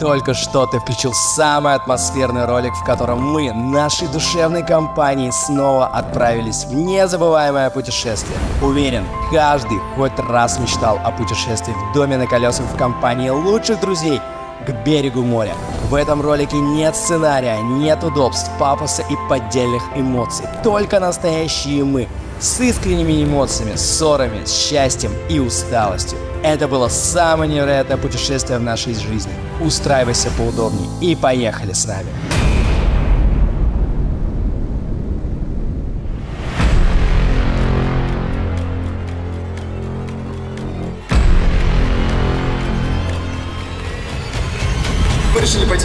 Только что ты включил самый атмосферный ролик, в котором мы, нашей душевной компанией, снова отправились в незабываемое путешествие. Уверен, каждый хоть раз мечтал о путешествии в доме на колесах в компании лучших друзей к берегу моря. В этом ролике нет сценария, нет удобств, пафоса и поддельных эмоций. Только настоящие мы, с искренними эмоциями, ссорами, счастьем и усталостью. Это было самое невероятное путешествие в нашей жизни. Устраивайся поудобнее и поехали с нами.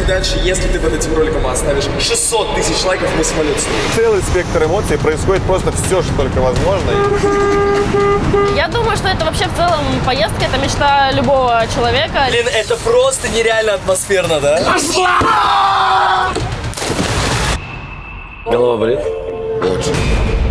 Дальше. Если ты под этим роликом оставишь 600 тысяч лайков, мы самолет снимем. Целый спектр эмоций, происходит просто все, что только возможно. Я думаю, что это вообще в целом поездка, это мечта любого человека. Блин, это просто нереально атмосферно, да? Голова болит? Очень.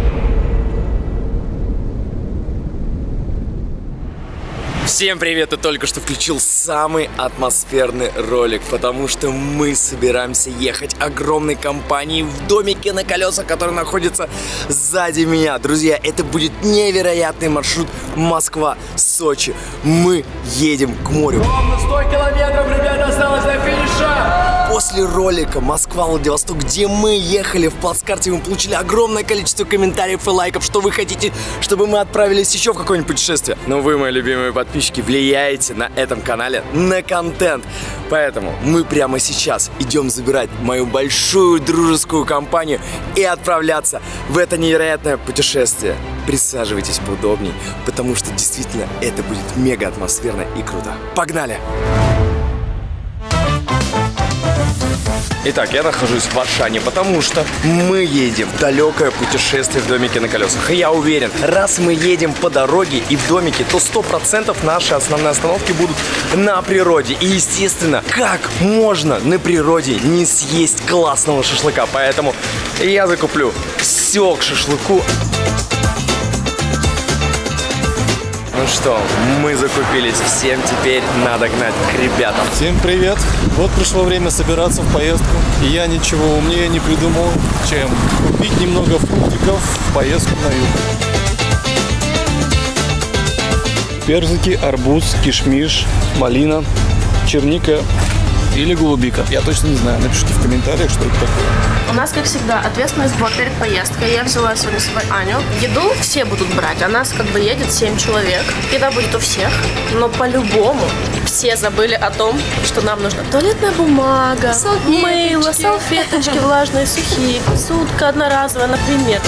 Всем привет! Ты только что включил самый атмосферный ролик, потому что мы собираемся ехать огромной компанией в домике на колесах, который находится сзади меня. Друзья, это будет невероятный маршрут Москва-Сочи. Мы едем к морю. Ровно 100 километров, ребята, осталось до финиша! После ролика Москва-Владивосток, где мы ехали в плацкарте, мы получили огромное количество комментариев и лайков, что вы хотите, чтобы мы отправились еще в какое-нибудь путешествие. Но вы, мои любимые подписчики, влияете на этом канале на контент. Поэтому мы прямо сейчас идем забирать мою большую дружескую компанию и отправляться в это невероятное путешествие. Присаживайтесь поудобней, потому что действительно это будет мега атмосферно и круто. Погнали! Итак, я нахожусь в Варшане, потому что мы едем в далекое путешествие в домике на колесах. И я уверен, раз мы едем по дороге и в домике, то 100% наши основные остановки будут на природе. И, естественно, как можно на природе не съесть классного шашлыка? Поэтому я закуплю все к шашлыку. Ну что, мы закупились, всем теперь надо гнать к ребятам. Всем привет! Вот пришло время собираться в поездку. И я ничего умнее не придумал, чем купить немного фруктиков в поездку на юг. Персики, арбуз, кишмиш, малина, черника или голубика. Я точно не знаю. Напишите в комментариях, что это такое. У нас, как всегда, ответственность была перед поездкой. Я взяла сегодня с собой Аню. Еду все будут брать. А нас как бы едет 7 человек. Еда будет у всех. Но по-любому все забыли о том, что нам нужна туалетная бумага, Салфеточки. мыло, салфеточки влажные, сухие, сутка одноразовая, например.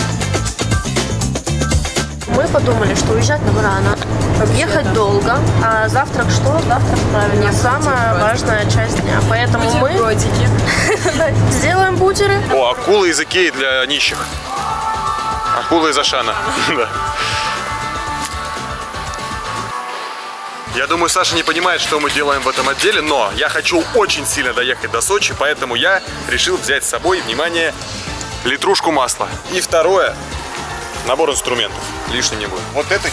Мы подумали, что уезжать нам рано, ехать долго, а завтрак что? Завтрак, правильно, самая важная часть дня. Поэтому мы сделаем бутеры. О, акулы из Икеи для нищих. Акула из Ашана. Да. Я думаю, Саша не понимает, что мы делаем в этом отделе, но я хочу очень сильно доехать до Сочи, поэтому я решил взять с собой, внимание, литрушку масла. И второе, набор инструментов. Лишним не будет. Вот это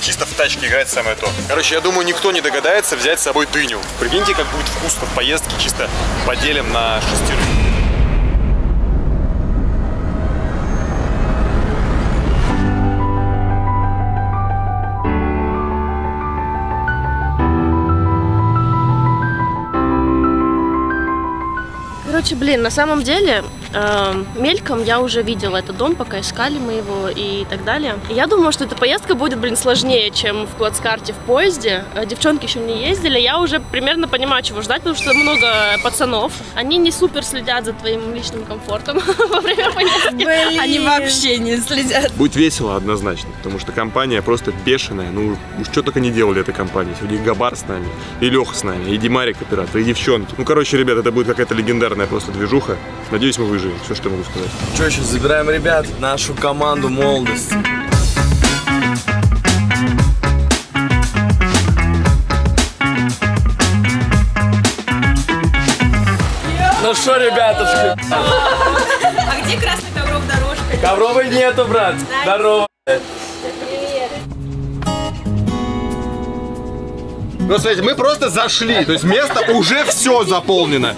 чисто в тачке играть самое то. Короче, я думаю, никто не догадается взять с собой дыню. Прикиньте, как будет вкусно в поездке, чисто поделим на шестерых. Короче, блин, на самом деле, мельком я уже видела этот дом, пока искали мы его и так далее. Я думала, что эта поездка будет, блин, сложнее, чем в плацкарте в поезде. Э, Девчонки еще не ездили, я уже примерно понимаю, чего ждать, потому что много пацанов. Они не супер следят за твоим личным комфортом во время поездки. Они вообще не следят. Будет весело однозначно, потому что компания просто бешеная. Ну, уж что только не делали эта компания. Сегодня и Габар с нами, и Леха с нами, и Димарик оператор, и девчонки. Ну, короче, ребят, это будет какая-то легендарная просто движуха. Надеюсь, мы выживем. Все, что я могу сказать. Что еще, забираем ребят, нашу команду молодости. Ну что, ребятушки, А где красный ковров дорожка? ковровой нету, брат. Здорово. Ну, смотрите, мы просто зашли. То есть место уже все заполнено.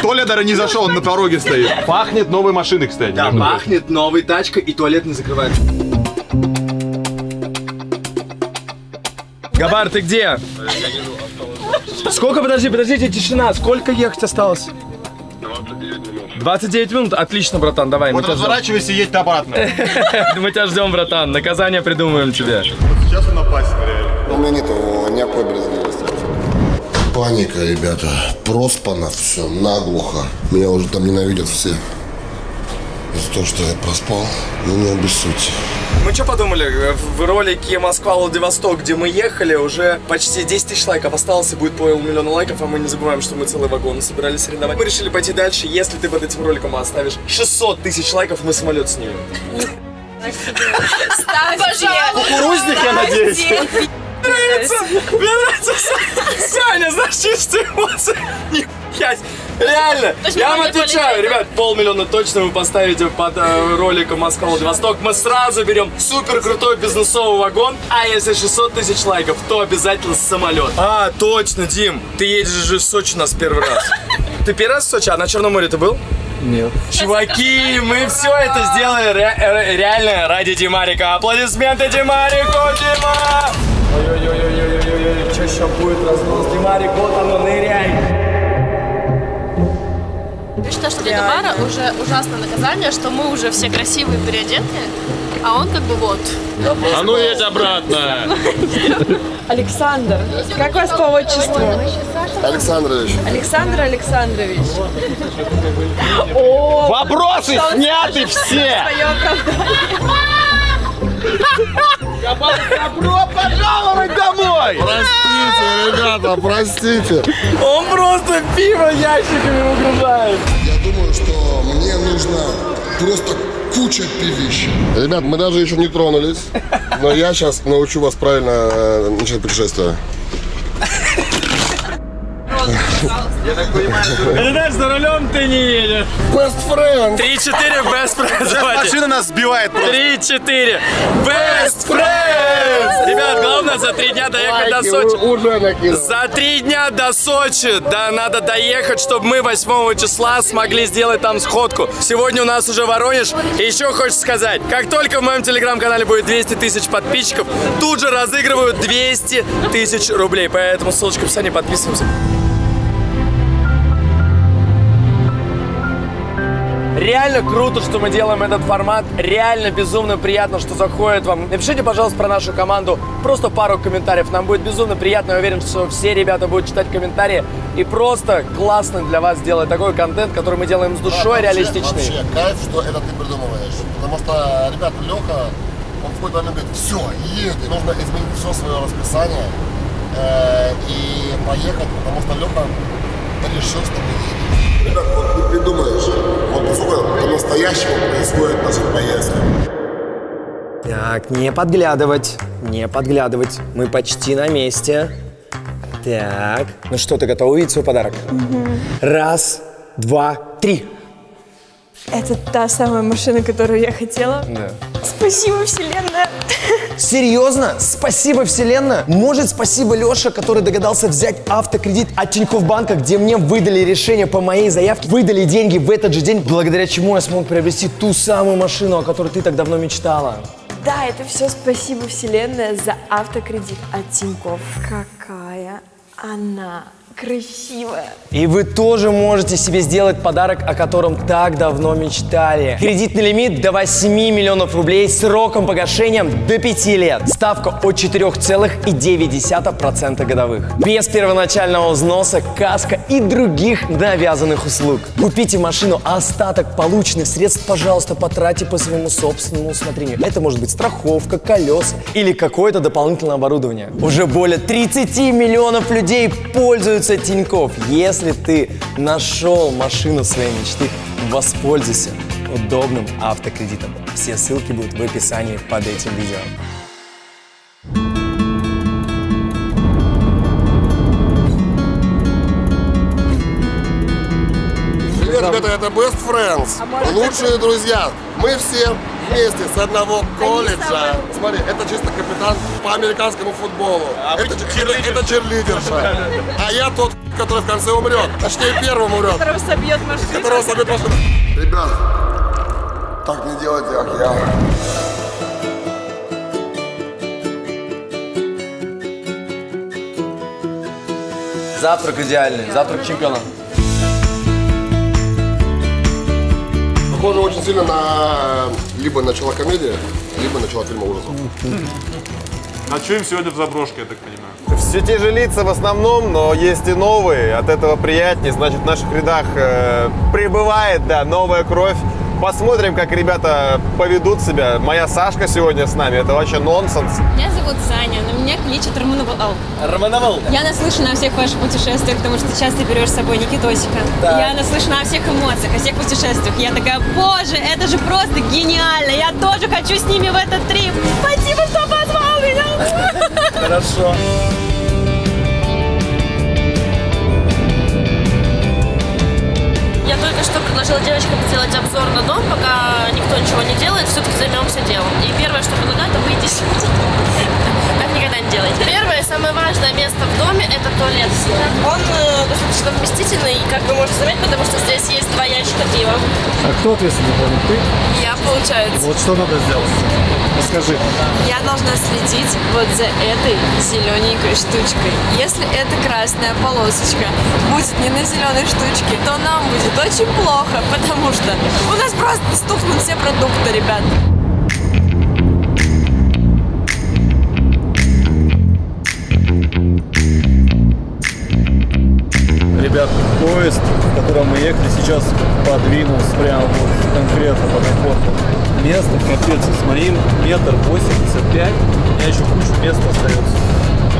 Толя даже не зашел, он на пороге стоит. Пахнет новой машиной, кстати. Да, пахнет новой тачкой и туалет не закрывается. Габар, ты где? Сколько, подожди, подождите, тишина. Сколько ехать осталось? 29 минут. Отлично, братан, давай, мы Вот разворачивайся и едь обратно. Мы тебя ждем, братан. Наказание придумаем тебе. Сейчас он опасен, реально. У меня нет никакой брезгливости. Паника, ребята. Проспано все, наглухо. Меня уже там ненавидят все. За то, что я проспал. Ну, не обессудьте. Мы что подумали? В ролике Москва-Владивосток, где мы ехали, уже почти 10 тысяч лайков осталось и будет полмиллиона лайков, а мы не забываем, что мы целый вагон собирались арендовать. Мы решили пойти дальше. Если ты под этим роликом оставишь 600 тысяч лайков, мы самолет снимем. Кукурузник, я надеюсь. Мне нравится Са- Саня, знаешь, чистые эмоции. Нихуя. Реально, я вам отвечаю, полетели, ребят, полмиллиона точно вы поставите под э, роликом Москва-Владивосток. Мы сразу берем супер крутой бизнесовый вагон, а если 600 тысяч лайков, то обязательно самолет. А, точно, Дим, ты едешь же в Сочи у нас первый раз. Ты первый раз в Сочи, а на Черном море ты был? Нет. Чуваки, мы все это сделали ре- ре- реально ради Димарика. Аплодисменты Димарику, Дима! Ой-ой-ой-ой-ой-ой, что сейчас будет разнос? Димарик, вот оно, ныряй! Я считаю, что для Габара уже ужасное наказание, что мы уже все красивые переодетые, а он как бы вот. А ну едь обратно. Александр. Как вас по отчеству? Александрович, Александр Александрович. Вопросы сняты все. Добро пожаловать домой. простите, ребята, простите. Он просто пиво ящиками выгружает. Я думаю, что мне нужно просто куча пивища. Ребят, мы даже еще не тронулись, но я сейчас научу вас правильно э, начать путешествие. Ты знаешь, за рулем ты не едешь. Best friend! 3-4 best friends. Давайте. Машина нас сбивает просто. 3-4 best friends. Ребят, главное за три дня доехать до Сочи. У- Уже накинул. За три дня до Сочи, да, надо доехать, чтобы мы 8 числа смогли сделать там сходку. Сегодня у нас уже Воронеж. И еще хочется сказать, как только в моем телеграм-канале будет 200 тысяч подписчиков, тут же разыгрывают 200 тысяч рублей. Поэтому ссылочка в описании, подписываемся. Реально круто, что мы делаем этот формат. Реально безумно приятно, что заходит вам. Напишите, пожалуйста, про нашу команду просто пару комментариев. Нам будет безумно приятно. Я уверен, что все ребята будут читать комментарии. И просто классно для вас сделать такой контент, который мы делаем с душой, реалистичный. Вообще, кайф, что это ты придумываешь. Потому что, ребята, Леха, он в какой-то момент говорит, все, едем. Нужно изменить все свое расписание э, и поехать, потому что Леха решил, что мы едем. Ребят, вот ты придумаешь, вот насколько по-настоящему происходит наша поездка. Так, не подглядывать, не подглядывать. Мы почти на месте. Так, ну что, ты готова увидеть свой подарок? Раз, два, три. Это та самая машина, которую я хотела. Да. Спасибо, Вселенная. Серьезно? Спасибо, Вселенная? Может, спасибо Леша, который догадался взять автокредит от Тинькофф банка, где мне выдали решение по моей заявке, выдали деньги в этот же день, благодаря чему я смог приобрести ту самую машину, о которой ты так давно мечтала. Да, это все спасибо, Вселенная, за автокредит от Тинькофф. Какая она красивая. И вы тоже можете себе сделать подарок, о котором так давно мечтали. Кредитный лимит до 8 миллионов рублей сроком погашения до 5 лет. Ставка от 4,9% годовых. Без первоначального взноса, каска и других навязанных услуг. Купите машину, а остаток полученных средств, пожалуйста, потратьте по своему собственному усмотрению. Это может быть страховка, колеса или какое-то дополнительное оборудование. Уже более 30 миллионов людей пользуются Тинькофф. Если ты нашел машину своей мечты, воспользуйся удобным автокредитом. Все ссылки будут в описании под этим видео. Привет, ребята, это Best Friends. Лучшие друзья. Мы все вместе с одного колледжа. Смотри, это чисто капитан по американскому футболу. это, это, это черлидерша. А я тот, который в конце умрет. Точнее, первым умрет. Которого собьет машина. Которого собьет машина. Ребят, так не делайте, как я. Завтрак идеальный, завтрак чемпиона. Похоже очень сильно на либо начало комедии, либо начало фильма ужасов. Ночуем сегодня в заброшке, я так понимаю. Все те же лица в основном, но есть и новые. От этого приятнее. Значит, в наших рядах э, прибывает, да, новая кровь. Посмотрим, как ребята поведут себя. Моя Сашка сегодня с нами. Это вообще нонсенс. Меня зовут Саня, но меня кличут Романовол. Романовол. Я наслышана о всех ваших путешествиях, потому что сейчас ты берешь с собой Никитосика. Я наслышана о всех эмоциях, о всех путешествиях. Я такая, боже, это же просто гениально. Я тоже хочу с ними в этот трип. Спасибо, что позвал меня. Хорошо. Я только что предложила девочкам сделать обзор на дом, пока никто ничего не делает, все-таки займемся делом. И первое, что предлагаю, это выйти. Так никогда не делайте. Первое, самое важное место в доме – это туалет. Он достаточно вместительный, как вы можете заметить, потому что здесь есть два ящика пива. А кто ответственный помнит? Ты? Я, получается. Вот что надо сделать? Расскажи. Я должна следить вот за этой зелененькой штучкой. Если эта красная полосочка будет не на зеленой штучке, то нам будет очень плохо, потому что у нас просто стукнут все продукты, ребят. Поезд, в котором мы ехали, сейчас подвинулся прямо вот конкретно по комфорту. Место капец, с моим метр восемьдесят пять, у меня еще куча места остается.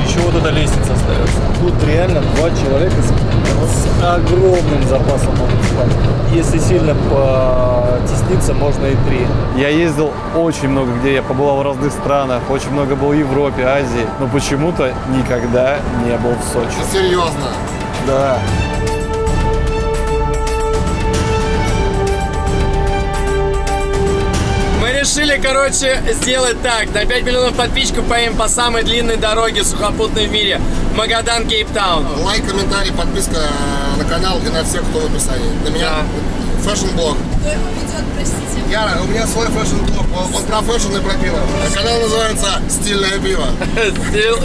Еще вот эта лестница остается. Тут реально два человека с, с огромным запасом могут спать. Если сильно потесниться, можно и три. Я ездил очень много где, я побывал в разных странах, очень много был в Европе, Азии, но почему-то никогда не был в Сочи. Это серьезно. Да. Решили, короче, сделать так. На 5 миллионов подписчиков поедем по самой длинной дороге сухопутной в мире. Магадан, Кейптаун. Лайк, комментарий, подписка на канал и на всех, кто в описании. На меня фэшн-блог. Кто его ведет, простите? Яра, у меня свой фэшн-блог. Он, он про fashion и про пиво. А канал называется «Стильное пиво».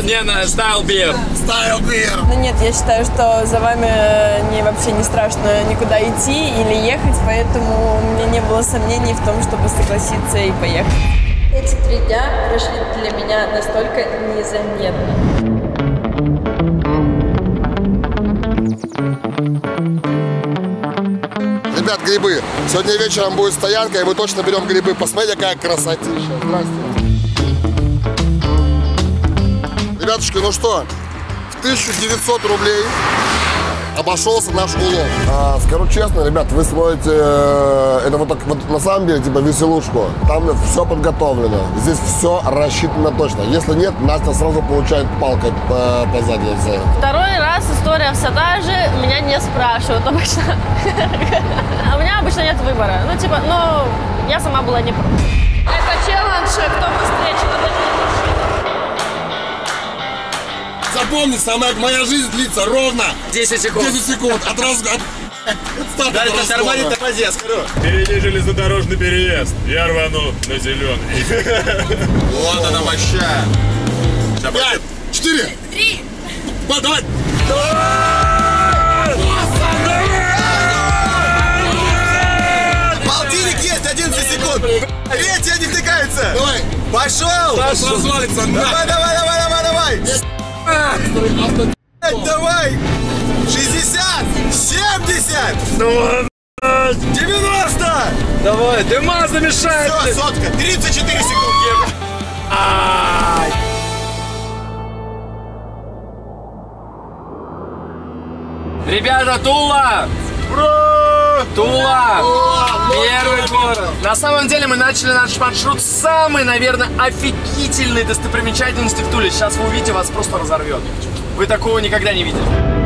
Не, на Style Beer. Стайл бир. Ну нет, я считаю, что за вами э, не, вообще не страшно никуда идти или ехать, поэтому у меня не было сомнений в том, чтобы согласиться и поехать. Эти три дня прошли для меня настолько незаметно. Ребят, грибы. Сегодня вечером будет стоянка, и мы точно берем грибы. Посмотрите, какая красотища. Здрасте. Ребятушки, ну что, в 1900 рублей обошелся наш улов. А, скажу честно, ребят, вы смотрите, э, это вот так вот на самом деле, типа веселушку. Там все подготовлено. Здесь все рассчитано точно. Если нет, Настя сразу получает палкой по, по заднице. Второй раз история вся та же, меня не спрашивают обычно. А У меня обычно нет выбора. Ну, типа, ну, я сама была не против. Это челлендж, кто быстрее, что Запомни, самая моя жизнь длится ровно 10 секунд. 10 секунд от разгона. Дальше тормози, тормози, я скажу. Впереди железнодорожный переезд. Я рвану на зеленый. Вот она моща. Пять, четыре, три, давай. Полтинник есть, 11 секунд. Третья не втыкается. Давай. Пошел. Развалится. Давай, давай, давай, давай, давай. Давай. 60, 70, 90. Давай, дыма замешает. Все, сотка. 34 секунды. Ребята, Тула! Тула! Первый город! На самом деле мы начали наш маршрут с самой, наверное, офигительной достопримечательности в Туле. Сейчас вы увидите, вас просто разорвет. Вы такого никогда не видели.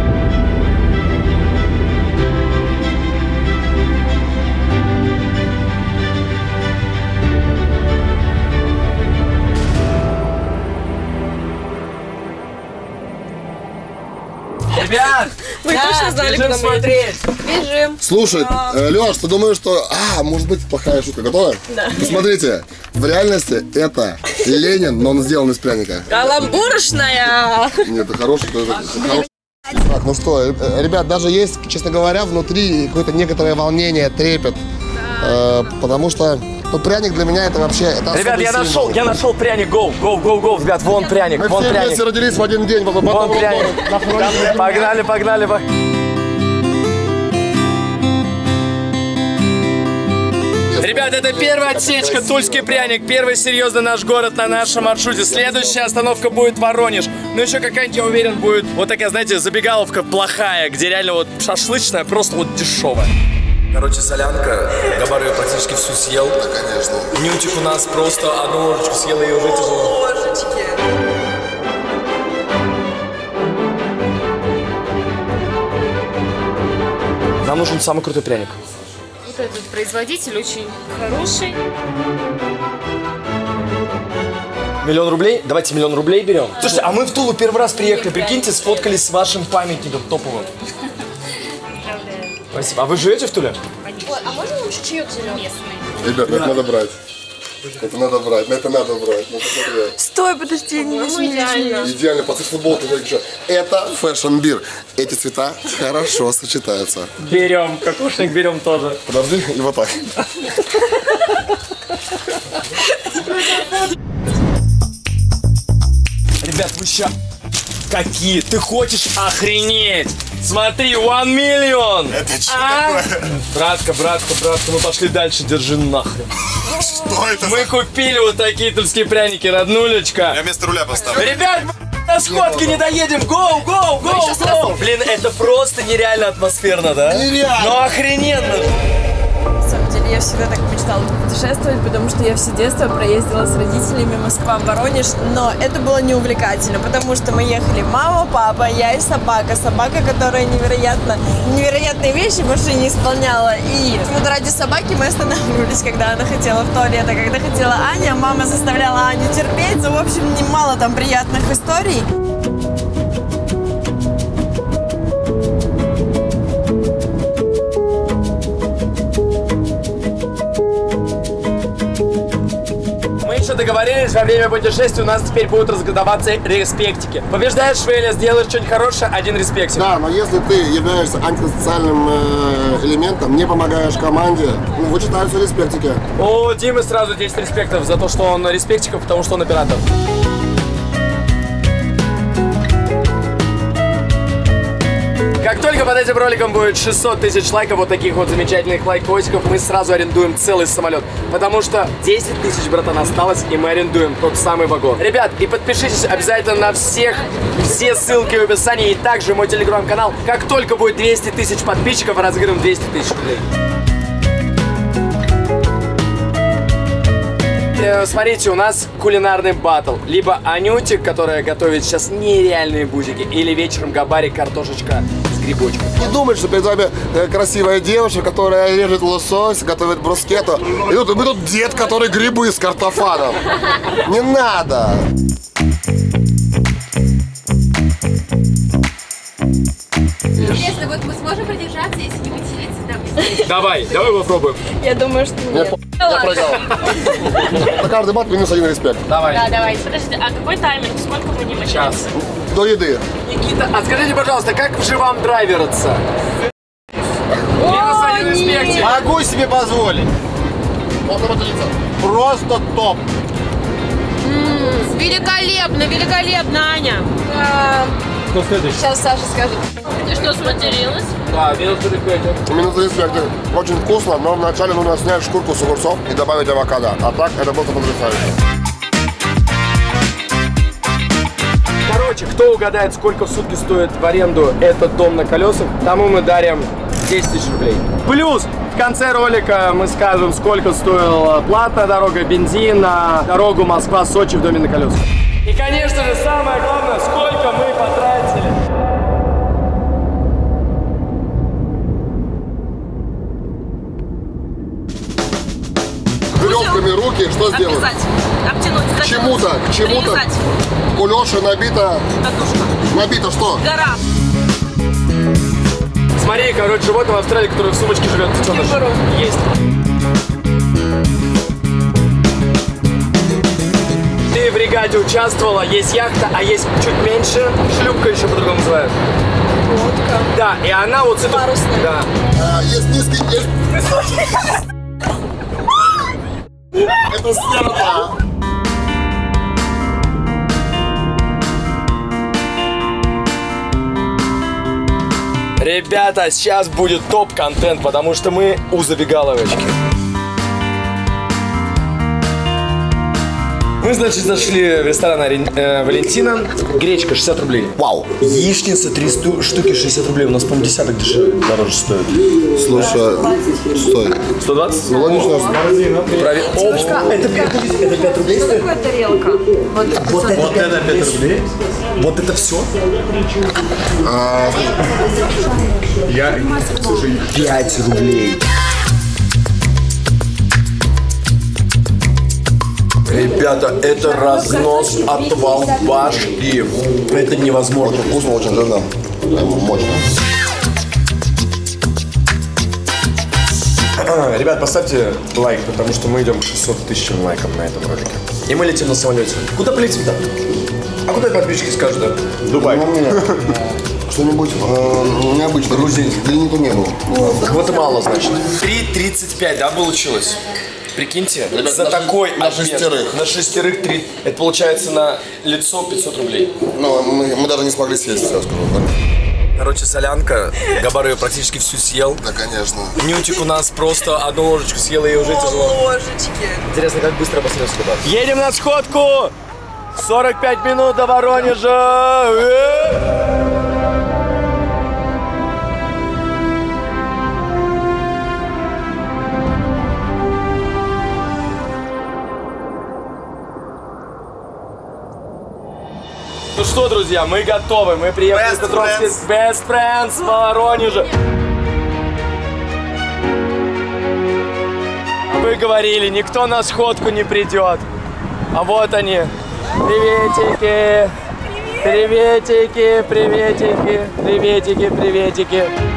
Точно знали, куда мы едем. Бежим. Слушай, э, Леш, ты думаешь, что... А, может быть, плохая шутка. Готова? Да. Посмотрите, в реальности это Ленин, но он сделан из пряника. Каламбуршная. Нет, это хороший, это хороший. Так, ну что, э, ребят, даже есть, честно говоря, внутри какое-то некоторое волнение, трепет. Э, потому что, ну, пряник для меня это вообще... Это Ребят, я символ. нашел, я нашел пряник, гоу, гоу, гоу, гоу, ребят, вон пряник, Мы вон все пряник. вместе родились в один день. Потом, Вон потом- пряник. Погнали, погнали, погнали. Ребят, это первая отсечка, Тульский пряник, первый серьезный наш город на нашем маршруте. Следующая остановка будет Воронеж. Ну еще какая-нибудь, я уверен, будет вот такая, знаете, забегаловка плохая, где реально вот шашлычная, просто вот дешевая. Короче, солянка, Габар ее практически всю съел. Да, конечно. Нютик у нас просто одну ложечку съел и уже тяжело. Нам нужен самый крутой пряник. Вот этот производитель очень хороший. Миллион рублей? Давайте миллион рублей берем. Слушайте, а мы в Тулу первый раз приехали. Прикиньте, сфоткались с вашим памятником топовым. Спасибо. А вы живете в Туле? А можно лучше чаек зеленый? Ребят, это надо брать. Это надо брать, на это надо брать. Ну, посмотри. Стой, подожди, не идеально. Идеально, посмотри футболку. еще. Это fashion beer. Эти цвета хорошо сочетаются. Берем. Кокошник берем тоже. Подожди, и вот так. Ребят, вы ща... Какие? Ты хочешь охренеть? Смотри, one million! Это что такое? Братка, братка, братка, мы пошли дальше, держи нахрен. Что это? Мы купили вот такие тульские пряники, роднулечка. Я вместо руля поставлю. Ребят, на сходке не доедем! Гоу, гоу, гоу, гоу! Блин, это просто нереально атмосферно, да? Нереально. Ну охрененно! Я всегда так мечтала путешествовать, потому что я все детство проездила с родителями Москва-Воронеж, но это было не увлекательно, потому что мы ехали мама, папа, я и собака. Собака, которая невероятно, невероятные вещи в машине исполняла. И вот ради собаки мы останавливались, когда она хотела в туалет, а когда хотела Аня, мама заставляла Аню терпеть. Ну, в общем, немало там приятных историй. Договорились, во время путешествия у нас теперь будут разгадаваться респектики. Побеждаешь Швеля, сделаешь что-нибудь хорошее, один респектик. Да, но если ты являешься антисоциальным э, элементом, не помогаешь команде, ну, вычитаются респектики. У Димы сразу 10 респектов за то, что он респектиков, потому что он оператор. Как только под этим роликом будет 600 тысяч лайков, вот таких вот замечательных лайкосиков, мы сразу арендуем целый самолет. Потому что 10 тысяч, братан, осталось, и мы арендуем тот самый вагон. Ребят, и подпишитесь обязательно на всех, все ссылки в описании, и также мой телеграм-канал. Как только будет 200 тысяч подписчиков, разыграем 200 тысяч рублей. Э, Смотрите, у нас кулинарный батл. Либо Анютик, которая готовит сейчас нереальные бузики, или вечером Габари картошечка с грибочком. Не думай, что перед вами э, красивая девушка, которая режет лосось, готовит брускету. И тут, мы тут дед, который грибы с картофаном. Не надо. Интересно, вот мы сможем продержаться, если не материться там? Давай, давай попробуем. Я думаю, что нет. Я проиграл. На каждый бат минус один респект. Давай. Да, давайте. Подождите, а какой тайминг? Сколько мы не Сейчас. До еды. Никита, а скажите, пожалуйста, как же вам драйвераться? Минус один респектик. Могу себе позволить. Просто топ. Великолепно, великолепно, Аня. Кто следующий? Сейчас Саша скажет. Ты что, сматерилась? Да, минус респектик. Минус респект. Очень вкусно, но вначале нужно снять шкурку с огурцов и добавить авокадо. А так это просто потрясающе. Короче, кто угадает, сколько в сутки стоит в аренду этот дом на колесах, тому мы дарим 10 тысяч рублей. Плюс в конце ролика мы скажем, сколько стоила платная дорога, бензин на дорогу Москва-Сочи в доме на колесах. И, конечно же, самое главное, сколько мы Веревками руки что сделать? Обтянуть. К чему-то, к чему-то. У Леши набита... Катушка. Набито что? Гора. Смотри, короче, животное в Австралии, которое в сумочке живет. Детеныш. Есть. Ты в регаде участвовала, есть яхта, а есть чуть меньше, шлюпка еще по-другому называют. Лодка. Да, и она вот с этой... Да. А, есть низкий, есть высокий. Это снято. Ребята, сейчас будет топ-контент, потому что мы у забегаловочки. Мы, значит, зашли в ресторан э, Валентина. Гречка 60 рублей. Вау. Яичница 3 сту- штуки 60 рублей. У нас, по-моему, десяток дешевле, дороже стоит. Слушай, стой. 120? Ну, логично. Это 5, это 5 рублей стоит? Такая тарелка. Вот, Вот это 5 рублей? Вот это все? Я... Слушай, 5 рублей. Ребята, это разнос отвал башки. Это невозможно. Вкусно, очень. Прям мощно. А, Ребят, поставьте лайк, потому что мы идем к 600 тысячам лайков на этом ролике. И мы летим на самолете. Куда полетим-то? А куда подписчики скажут, да? Дубай. Ну. Что-нибудь э, необычное. Грузин. Никто не был. Гватемала, значит. 3.35, да, получилось? Прикиньте, Ребят, за на такой на обед шестерых. На шестерых 3. Это получается на лицо 500 рублей. Но мы, мы даже не смогли съесть все, скажу так. Короче, солянка. Габар ее практически всю съел. Да, конечно. Нютик у нас просто одну ложечку съела и уже тяжело. Ложечки. Интересно, как быстро обосрется Габар. Едем на сходку! 45 минут до Воронежа! Ну что, друзья, мы готовы. Мы приехали Best в Петровский Best Friends в Воронеже. Вы говорили, никто на сходку не придет. А вот они. Приветики. Приветики, приветики, приветики, приветики.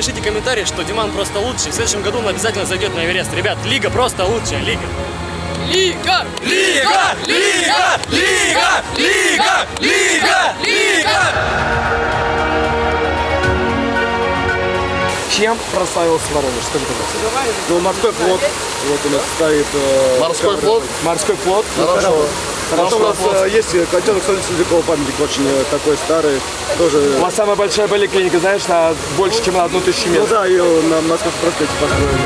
Пишите комментарии, что Диман просто лучший. В следующем году он обязательно зайдет на Эверест. Ребят, лига просто лучшая, лига. Лига! Лига! Лига! Лига! Лига! Лига! Лига! Чем прославился Воронеж? Скажи, пожалуйста. Ну, морской флот. Вот у нас стоит... э, Морской флот. Морской флот. Хорошо. Потом у нас э, есть котенок Соли Седокова памятник очень э, такой старый. Тоже... У вас самая большая поликлиника, знаешь, на больше, чем на одну тысячу Ну мест. да, ее на Московском проспекте построили.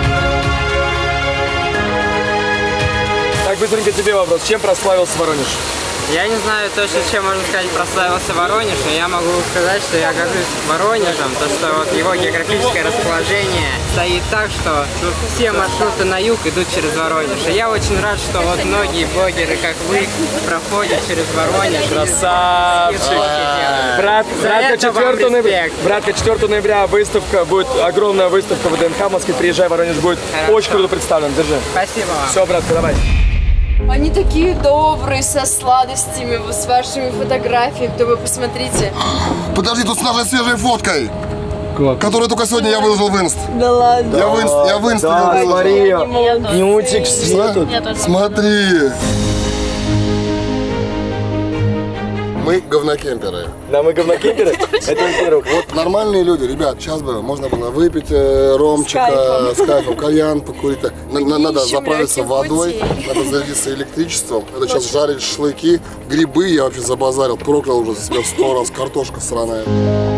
Так, быстренько тебе вопрос. Чем прославился Воронеж? Я не знаю точно, чем можно сказать прославился Воронеж, но я могу сказать, что я горжусь Воронежем, то что вот его географическое расположение стоит так, что все маршруты на юг идут через Воронеж. И я очень рад, что вот многие блогеры, как вы, проходят через Воронеж. Красавчик! Брат, братка, это вам 4 ноября, братка, 4 ноября выставка, будет огромная выставка в ДНХ в Москве. Приезжай, Воронеж будет Хорошо. очень круто представлен. Держи. Спасибо вам. Все, братка, давай. Они такие добрые, со сладостями, с вашими фотографиями, то вы посмотрите. Подожди, тут с нашей свежей фоткой. Которую только сегодня я выложил в инст. Да ладно. Я в инст, я в инст Да, выложил. смотри, Нютик, все тут. Смотри. Мы говнокемперы. Да, мы говнокемперы? Это во-первых. Вот нормальные люди, ребят, сейчас бы можно было выпить э, ромчика с кайфом, кальян покурить. Надо заправиться водой, надо зарядиться электричеством. Надо сейчас жарить шашлыки, грибы я вообще забазарил, проклял уже себя сто раз, картошка сраная.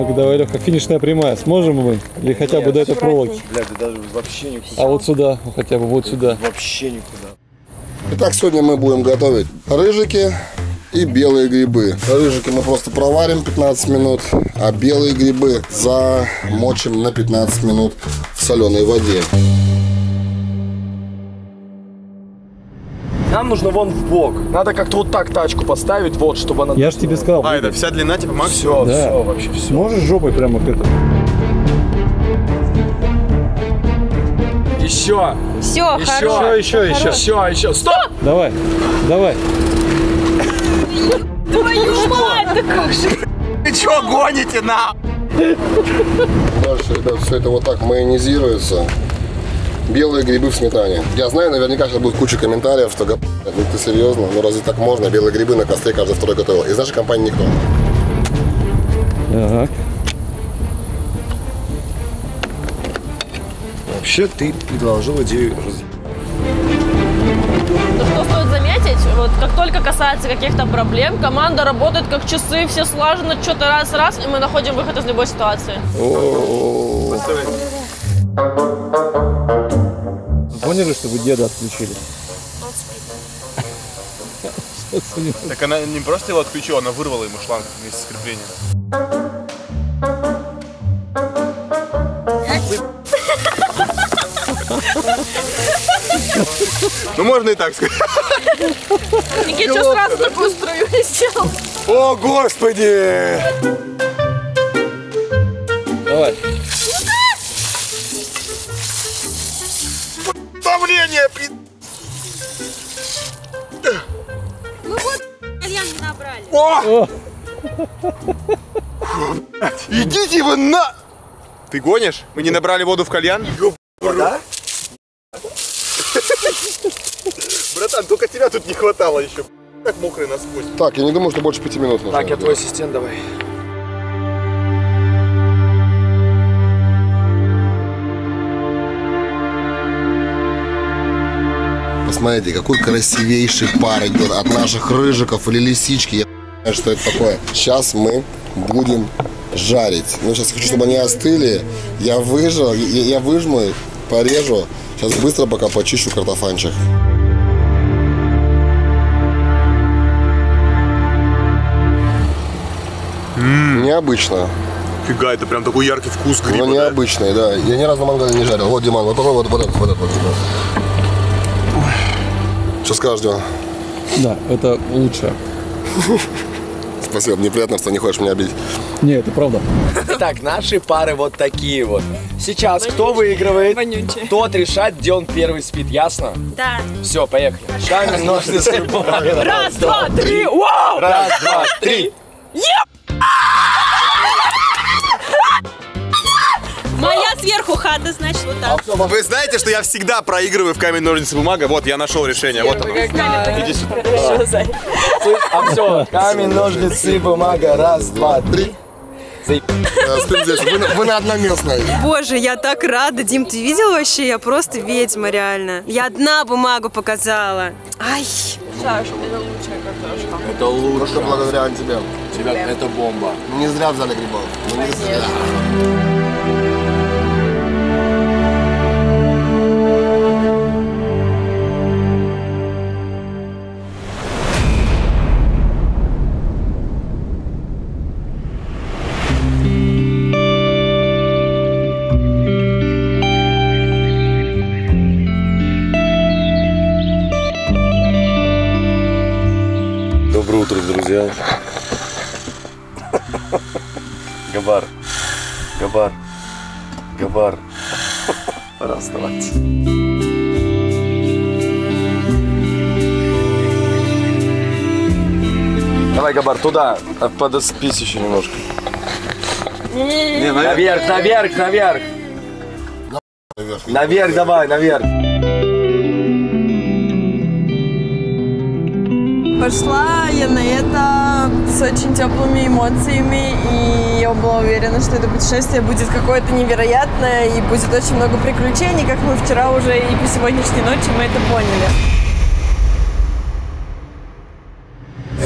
Ну-ка, давай, Леха, финишная прямая. Сможем мы? Или хотя бы до этой проволоки? Бля, ты даже вообще никуда. А вот сюда, ну, хотя бы вот сюда. Вообще никуда. Итак, сегодня мы будем готовить рыжики и белые грибы. Рыжики мы просто проварим 15 минут, а белые грибы замочим на 15 минут в соленой воде. Нам нужно вон в бок. Надо как-то вот так тачку поставить, вот, чтобы она... Я же тебе сказал. А, это вся длина типа максимум? Все, Да. все, вообще все. Можешь жопой прямо к этому? Еще, Все, еще, хорошо. еще, еще. еще, еще. Стоп! Давай, давай. Твою мать, да как же. Вы чё гоните на? Дальше, ребят, все это вот так майонизируется. Белые грибы в сметане. Я знаю, наверняка сейчас будет куча комментариев, что «Га- ну ты серьезно, ну разве так можно? Белые грибы на костре каждый второй готовил. Из нашей компании никто. Так. Вообще, ты предложил идею раз- что стоит заметить, вот как только касается каких-то проблем, команда работает как часы, все слаженно, что-то раз-раз, и мы находим выход из любой ситуации. Вы Поняли, что вы деда отключили? Так она не просто его отключила, она вырвала ему шланг вместе с креплением. Ну можно и так сказать. Никита что сразу такую струю сделал? О, господи! Давай. Вы на... Ты гонишь? Мы не набрали воду в кальян? Да? Братан, только тебя тут не хватало еще. Как мокрый насквозь. Так, я не думаю, что больше пяти минут нужно. Так, я твой ассистент, давай. Посмотрите, какой красивейший пар идет от наших рыжиков или лисички. Я знаю, что это такое. Сейчас мы будем жарить. Ну, сейчас хочу, чтобы они остыли. Я выжал, я, я выжму их, порежу. Сейчас быстро пока почищу картофанчик. Необычно. Фига, это прям такой яркий вкус Ну, гриба, да? необычный, да. Я ни разу на мангале не жарил. Вот, Диман, вот такой вот, вот этот, вот этот, вот этот. Что скажешь, Дима? Да, это лучше. Спасибо, мне приятно, что не хочешь меня обидеть. Не, это правда. Итак, наши пары вот такие вот. Сейчас кто выигрывает, Вонючие. тот решает, где он первый спит, ясно? Да. Все, поехали. Камень, ножницы, бумага. Раз, два, три, вау! Раз, два, три. Моя сверху хата, значит, вот так. Вы знаете, что я всегда проигрываю в камень, ножницы, бумага? Вот, я нашел решение. Вот оно. Иди сюда. А все, камень, ножницы, бумага. Раз, два, три. Э, Спим здесь. Вы, на- вы на одноместной. Боже, я так рада, Дим, ты видел вообще? Я просто ведьма, реально. Я одна бумагу показала. Ай. Это лучше. Только благодаря тебе. Тебя, это бомба. Не зря взяли грибов. Ну, не зря. Друзья. Габар. Габар. Габар. Пора вставать. Давай, Габар, туда. А Подоспись еще немножко. Наверх, наверх, наверх. Наверх давай, наверх. Пошла я на это с очень теплыми эмоциями, и я была уверена, что это путешествие будет какое-то невероятное, и будет очень много приключений, как мы вчера уже и по сегодняшней ночи мы это поняли.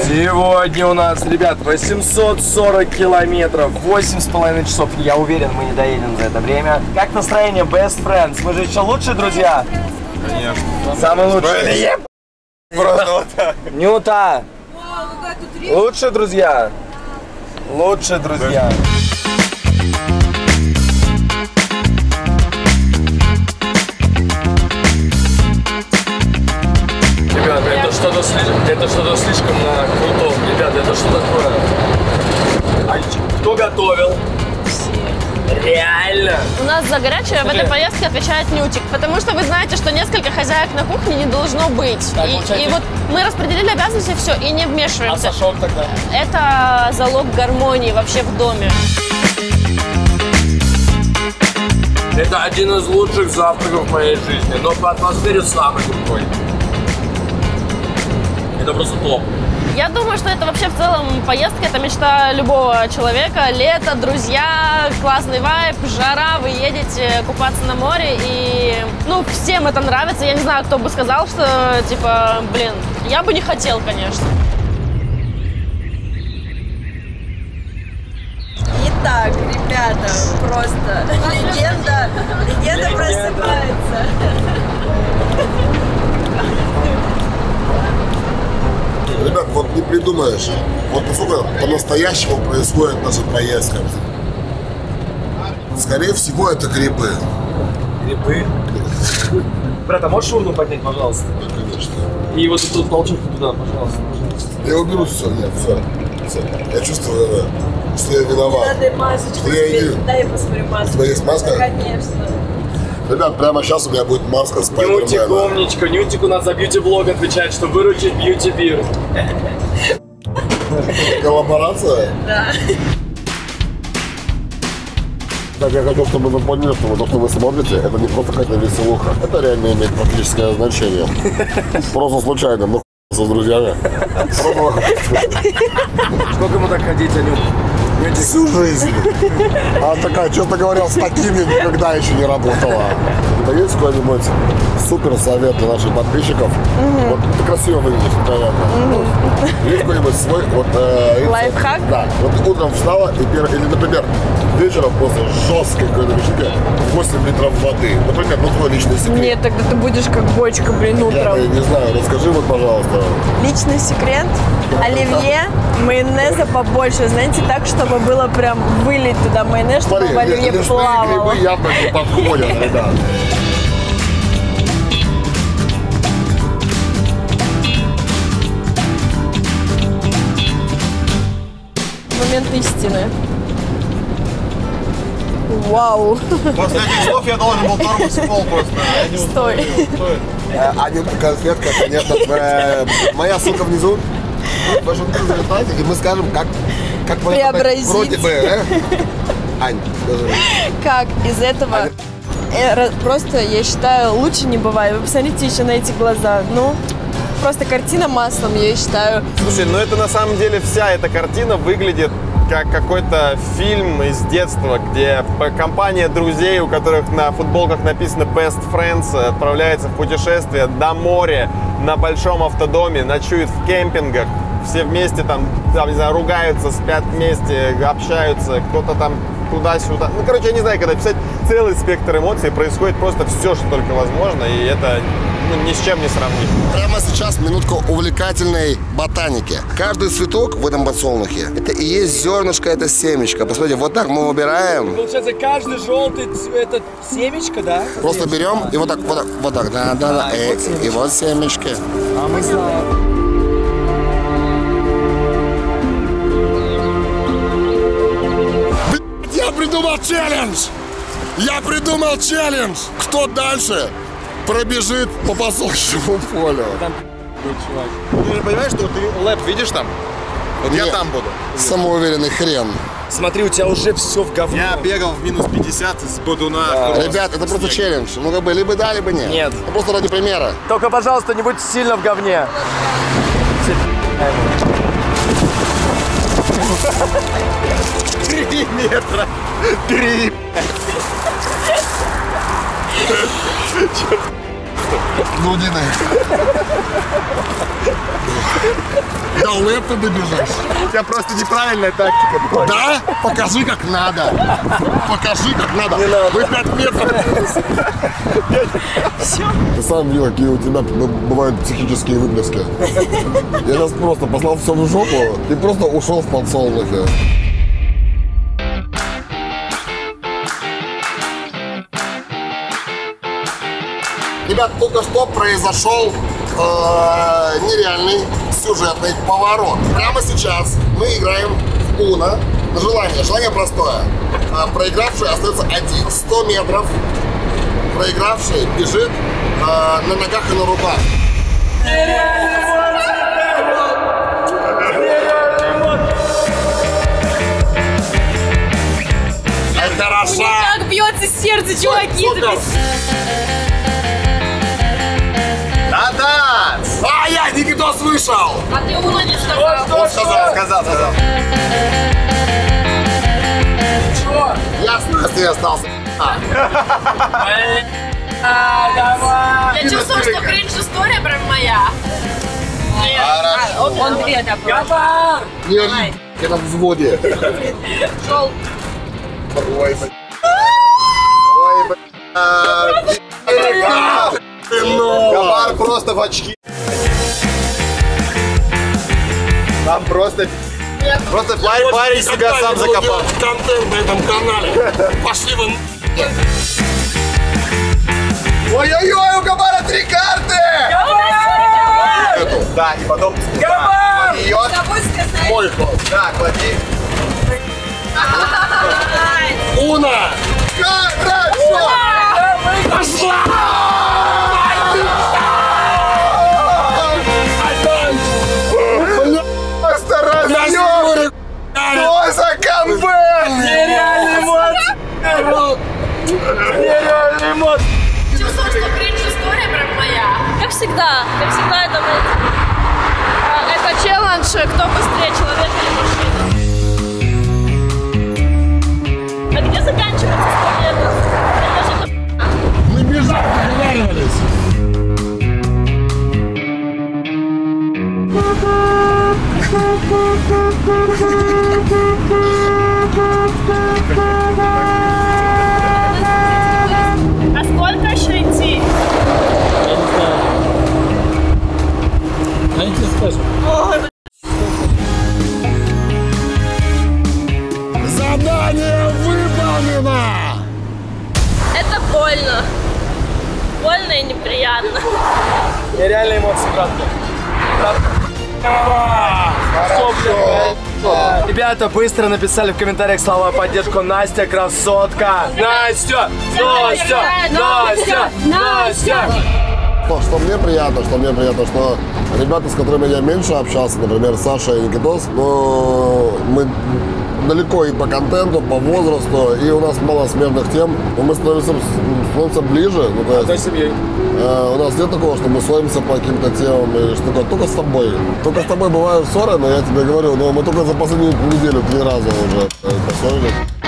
Сегодня у нас, ребят, 840 километров, 8,5 часов. Я уверен, мы не доедем за это время. Как настроение, best friends? Мы же еще лучшие друзья? Конечно. Самые лучшие. Просто вот так. Нюта! Лучшие друзья! Лучшие друзья! Ребята, слишком на крутом. Ребята, это что такое? А кто готовил? Реально? У нас за горячее в этой поездке отвечает Нютик, потому что вы знаете, что несколько хозяек на кухне не должно быть. Так, и, и вот мы распределили обязанности, все, и не А вмешиваемся. Сашок тогда? Это залог гармонии вообще в доме. Это один из лучших завтраков в моей жизни, но по атмосфере самый крутой. Это просто топ. Я думаю, что это вообще в целом поездка, это мечта любого человека. Лето, друзья, классный вайб, жара, вы едете купаться на море и, ну, всем это нравится. Я не знаю, кто бы сказал, что, типа, блин, я бы не хотел, конечно. Итак, ребята, просто легенда, легенда просыпается. Ребят, вот не придумаешь. Вот насколько по-настоящему происходит наша поездка. Скорее всего, это грибы. Грибы? Брат, а можешь урну поднять, пожалуйста? Да, конечно. И вот эту толчуху туда, пожалуйста. пожалуйста. Я уберу все, нет, все. все. Я чувствую, что я виноват. Надо масочку Что я Дай я посмотрю маску. У тебя есть маска? Конечно. Ребят, прямо сейчас у меня будет маска с Нютик, умничка. Нютик у нас за бьюти-блог отвечает, что выручит бьюти-бир. Коллаборация? Да. Так, я хотел, чтобы вы поняли, что вот то, что вы смотрите, это не просто какая-то веселуха. Это реально имеет практическое значение. Просто случайно, ну с друзьями. Сколько ему так ходить, Анют? Всю жизнь. Она такая, честно говоря, с такими никогда еще не работала. Это есть какой-нибудь супер совет для наших подписчиков? Вот ты красиво выглядишь, понятно. Есть какой-нибудь свой вот, э? Лайфхак? Да. Вот утром встала и пер... или, например, вечером после жесткой какой-то вечеринки 8 литров воды. Например, ну твой личный секрет. Нет, тогда ты будешь как бочка, блин, Я утром. не знаю, расскажи вот, пожалуйста. Личный секрет. Оливье, майонеза побольше, знаете, так, чтобы было прям вылить туда майонез, чтобы Смотри, в оливье плавало. грибы явно не подходят, ребят. Момент истины. Вау. После этих слов я должен был тормоз в пол просто. Стой. Э, Анютка конфетка, конечно, э, моя ссылка внизу. Залетайте, и мы скажем, как, как Преобразить. вроде бы, э? Ань, скажи. Как из этого э, ра- просто, я считаю, лучше не бывает. Вы посмотрите еще на эти глаза. Ну, просто картина маслом, я считаю. Слушай, ну это на самом деле вся эта картина выглядит как какой-то фильм из детства, где компания друзей, у которых на футболках написано Best Friends, отправляется в путешествие до моря на большом автодоме, ночует в кемпингах, все вместе там, там, не знаю, ругаются, спят вместе, общаются, кто-то там туда-сюда. Ну, короче, я не знаю, когда писать целый спектр эмоций, происходит просто все, что только возможно, и это ну, ни с чем не сравнить. Прямо сейчас минутка увлекательной ботаники. Каждый цветок в этом подсолнухе, это и есть зернышко, это семечко. Посмотрите, вот так мы убираем. Получается, каждый желтый это семечко, да? Просто берем и вот так, вот так, вот так, да, да, да. А, и э, вот семечко. и вот семечки. А мы знаем. Придумал челлендж! Я придумал челлендж! Кто дальше пробежит по посольскому полю? Ты же понимаешь, что ты лэп видишь там? Вот я там буду. Самоуверенный хрен. Смотри, у тебя уже все в говно. Я бегал в минус 50 с Бодуна. Ребят, это просто челлендж. Ну, как бы, либо да, либо нет. Нет. Ну, Просто ради примера. Только, пожалуйста, не будь сильно в говне. Три метра. Три. Ну, Дина. До лэпа добежишь. У тебя просто неправильная тактика. Да? Покажи, как надо. Покажи, как надо. Вы 5 метров. Ты сам видел, какие у тебя бывают психические выплески. Я сейчас просто послал все в жопу и просто ушел в подсолнухи. Ребят, только что произошел э, нереальный сюжетный поворот. Прямо сейчас мы играем в Уна на желание. Желание простое. А, проигравший остается один. 100 метров. Проигравший бежит э, на ногах и на руках. Это хорошо. Как бьется сердце, чуваки! Танец! А, я, Никитос вышел! А ты не сказал. Он сказал, сказал, сказал. Если я остался. А. Я чувствую, что кринж-история прям моя. Хорошо. Он две добавил. Не ори, я на взводе. Шел. Ой, блядь. Ой, блядь. Габар просто в очки. Там просто... Просто парень, парень себя сам закопал. контент на этом канале. Пошли вы Ой-ой-ой, у Габара три карты! Эту, Да, и потом... Габар! Мой ход. Да, клади. Уна! Хорошо! Пошла! Нереальный мод! Чувствую, что кринж-история прям моя. Как всегда, как всегда это, вот, а, это челлендж, кто быстрее, человек или машина. А где заканчивается 100 метров? Это же Мы бежать договаривались. И неприятно. Нереальные эмоции, братка. Ребята быстро написали в комментариях слова поддержку Настя, красотка. Настя! Настя! Настя! Настя! То, что мне приятно, что мне приятно, что ребята, с которыми я меньше общался, например, Саша и Никитос, но мы далеко и по контенту, по возрасту, и у нас мало смежных тем, но мы становимся, становимся ближе. Ну, то есть, семьей. э, у нас нет такого, что мы ссоримся по каким-то темам или что такое. Только с тобой. Только с тобой бывают ссоры, но я тебе говорю, но мы только за последнюю неделю три раза уже э, поссорились.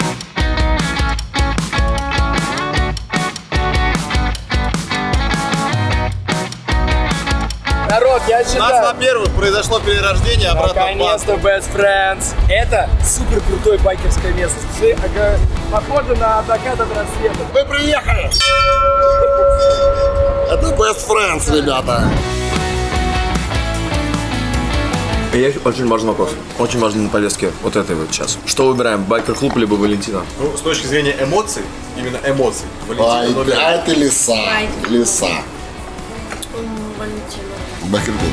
Народ, я У нас, считаю... во-первых, произошло перерождение обратно. Наконец-то Best Friends. Это супер крутое байкерское место. Ага, похоже на закат от рассвета. Мы приехали! Это Best Friends, ребята. Есть очень важный вопрос. Очень важный на повестке вот этой вот сейчас. Что выбираем, байкер-клуб либо Валентина? Ну, с точки зрения эмоций, именно эмоций, Валентина номер а это леса. Леса. Валентина. Бакерклуб.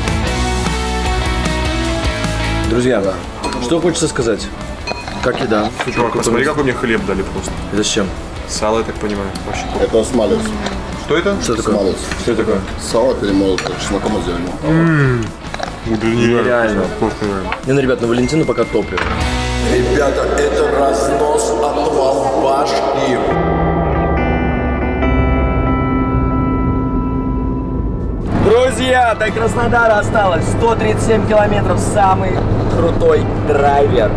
Друзья, что хочется сказать? Как еда? Чувак, посмотри, какой мне хлеб дали просто. Это с чем? Сало, я так понимаю. Вообще. Это смалец. Что это? Что такое? Смалец. Что это такое? Сало перемолото, чесноком сделано. Нереально. Вкусно. Не, ну, ребят, на Валентину пока топливо. Ребята, это разнос отвал башки. Друзья, до Краснодара осталось 137 километров. Самый крутой драйвер.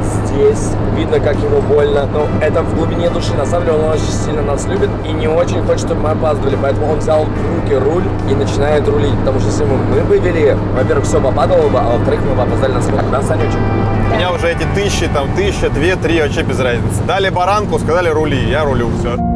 Здесь видно, как ему больно. Но это в глубине души. На самом деле он очень сильно нас любит и не очень хочет, чтобы мы опаздывали. Поэтому он взял в руки руль и начинает рулить. Потому что если бы мы бы вели, во-первых, все попадало бы, а во-вторых, мы бы опоздали на сколько. Да, Санечек? У меня уже эти тысячи, там, тысяча, две, три, вообще без разницы. Дали баранку, сказали рули, я рулю, все.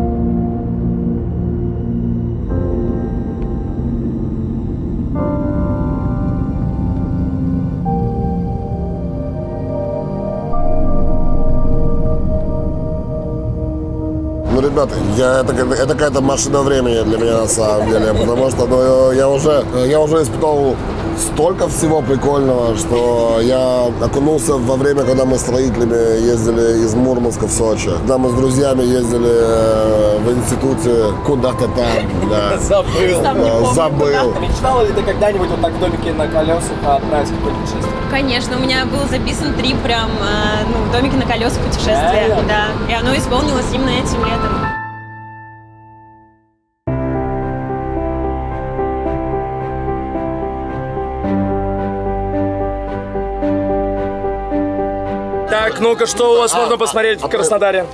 Ребята, я, это, это какая-то машина времени для меня на самом деле, потому что ну, я, уже, я уже испытал столько всего прикольного, что я окунулся во время, когда мы строителями ездили из Мурманска в Сочи. Когда мы с друзьями ездили э, в институте куда-то там. Да. Забыл. Да, забыл. Мечтала ли ты когда-нибудь вот так в домике на колесах отправиться в какое-то путешествие? Конечно, у меня был записан трип прям э, ну, в домике на колесах путешествия. Реально? Да. И оно исполнилось именно этим летом. Так, ну-ка, что у вас можно посмотреть в Краснодаре?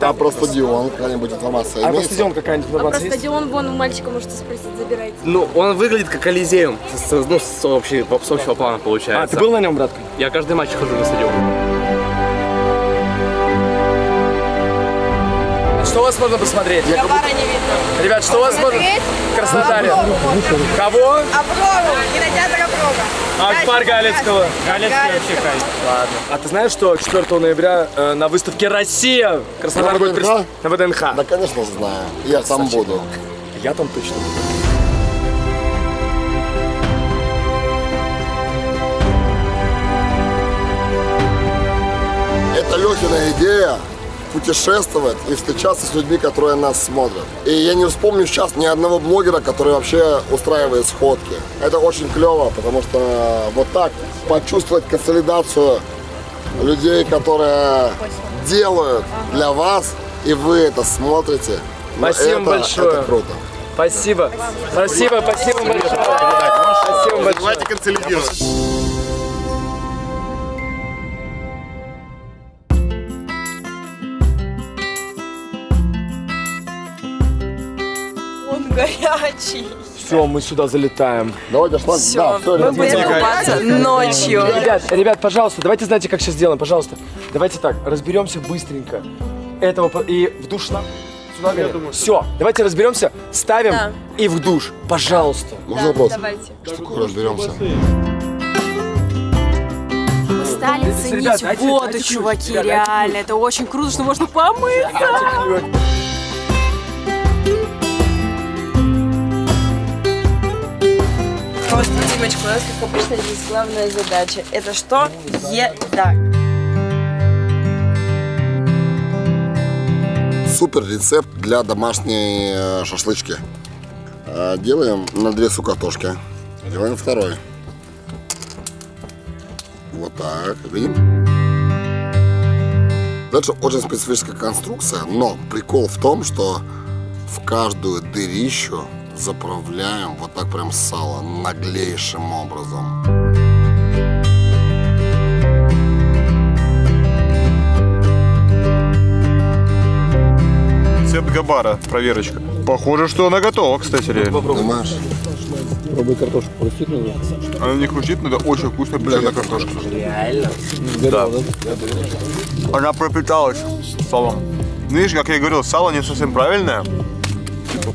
А про стадион какая-нибудь информация А про стадион какая-нибудь А про информация есть? стадион вон у мальчика можете спросить, забирайте. Ну, он выглядит как Колизеум. С, с- ну, с, общего плана получается. А, ты был на нем, братка? Я каждый матч хожу на стадион. Что у вас можно посмотреть? Габара не видно. Ребят, что у вас можно в Краснодаре? Кого? Оброгу, кинотеатр Оброга. Акбар Галицкого. Галицкий вообще кайф. Ладно. А ты знаешь, что 4 ноября э, на выставке «Россия» Краснодар будет прис- на ВДНХ? Да, конечно, знаю. Я там буду. Я там точно. Это Лехина идея путешествовать и встречаться с людьми, которые нас смотрят. И я не вспомню сейчас ни одного блогера, который вообще устраивает сходки. Это очень клево, потому что вот так почувствовать консолидацию людей, которые делают для вас, и вы это смотрите. ну, Спасибо это- большое. Это круто. Спасибо. Спасибо, спасибо большое. Спасибо большое. Давайте консолидировать. Горячий. Все, мы сюда залетаем. Давайте шлак. Все, Да, все, мы ребят, будем купаться ночью. Ребят, ребят, пожалуйста, давайте знаете, как сейчас сделаем, пожалуйста. Давайте так, разберемся быстренько. Этого и в душ нам. Сюда гоняем. Все, давайте разберемся, ставим Да. и в душ. Пожалуйста. Можно вопрос? Давайте. Что такое разберемся? Стали Ребят, ценить дайте- воду, дайте чуваки, ребят, дайте реально. Это очень круто, что можно помыться. Просто, Димочка, у нас, как обычно, здесь главная задача. Это что? Еда. Супер рецепт для домашней э, шашлычки. Э, Делаем на две сукатошки. Делаем второй. Вот так. Видим? Дальше очень специфическая конструкция, но прикол в том, что в каждую дырищу заправляем вот так прям сало наглейшим образом. Рецепт Габара, проверочка. Похоже, что она готова, кстати, реально. Понимаешь? Пробуй картошку, хрустит надо. Она не хрустит, но это очень вкусная печеная картошка. Реально? Да. Она пропиталась салом. Видишь, как я и говорил, сало не совсем правильное. Так,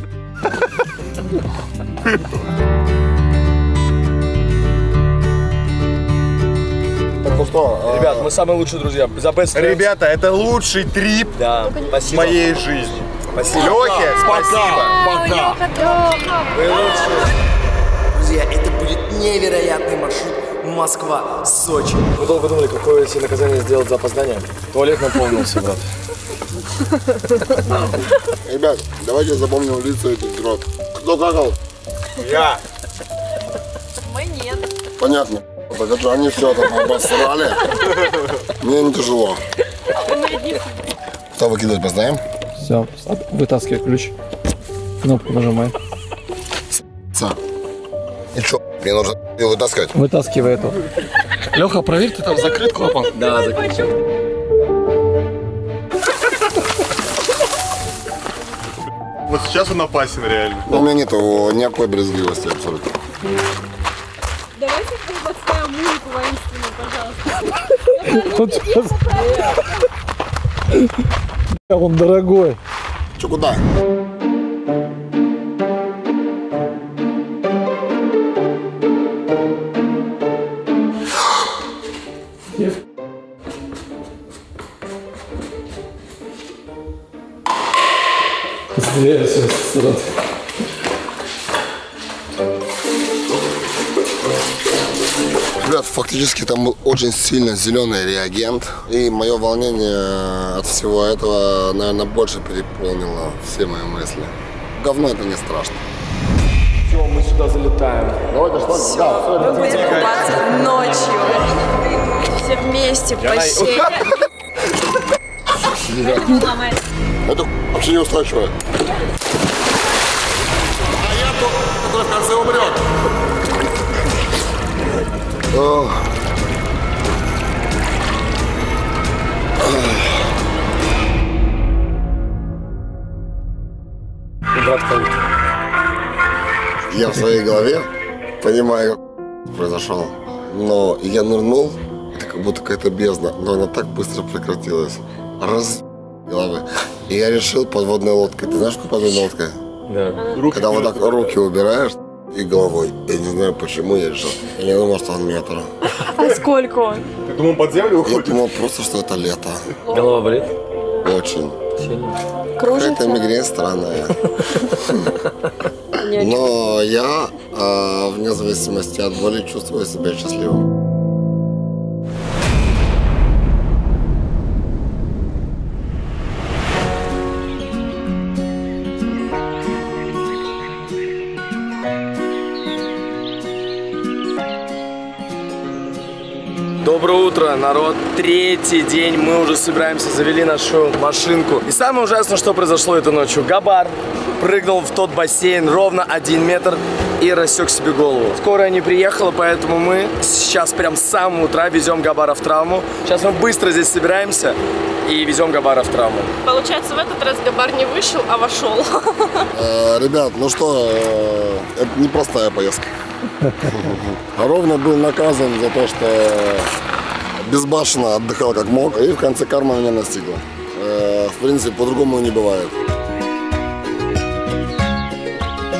ну что, э, Ребят, мы самые лучшие друзья. За best friends. Ребята, это лучший трип Да, в спасибо. моей жизни. Спасибо. Лехе, спасибо. пока. Вы лучшие. Друзья, это будет невероятный маршрут Москва-Сочи. Вы долго думали, какое себе наказание сделать за опоздание? Туалет наполнился, брат. Ребят, давайте запомним лица этих героев. Кто какал? Я. Мы нет. Понятно. Так это они все там обосрали. Мне не тяжело. Кто выкидывать, познаем? Все, вытаскивай ключ. Кнопку нажимай. И что, мне нужно ее вытаскивать? Вытаскивай эту. Леха, проверь, ты там закрыт клапан? Да, закрыть. Вот сейчас он опасен реально. Но у меня нету никакой брезгливости абсолютно. Давайте подставим музыку воинственную, пожалуйста. Он сейчас... Он дорогой. Че, куда? Фактически там был очень сильно зеленый реагент. И мое волнение от всего этого, наверное, больше переполнило все мои мысли. Говно это не страшно. Все, мы сюда залетаем. Давайте что Все, мы будем купаться ночью. Все вместе в бассейне. Это вообще неустойчиво. А я тот, который в конце умрет. Ох. Я в своей голове понимаю, как произошел. Но я нырнул, это как будто какая-то бездна, но она так быстро прекратилась. Раз головы. И я решил подводной лодкой. Ты знаешь, что подводная лодка? Да. Когда вот так руки убираешь и головой. Я не знаю, почему я решил. Я не думал, что он метр. А сколько он? Ты думал, под землю Я думал просто, что это лето. Голова болит? Очень. Кружится? Какая-то мигрень странная. Но я, а, вне зависимости от боли, чувствую себя счастливым. Доброе утро, народ. Третий день мы уже собираемся, завели нашу машинку. И самое ужасное, что произошло этой ночью. Габар прыгнул в тот бассейн ровно один метр и рассек себе голову. Скорая не приехала, поэтому мы сейчас прям с самого утра везем Габара в травму. Сейчас мы быстро здесь собираемся и везем Габара в травму. Получается, в этот раз Габар не вышел, а вошел. Э, Ребят, ну что, э, это непростая поездка. Ровно был наказан за то, что безбашенно отдыхал как мог, и в конце карма меня настигла. Э, В принципе, по-другому не бывает.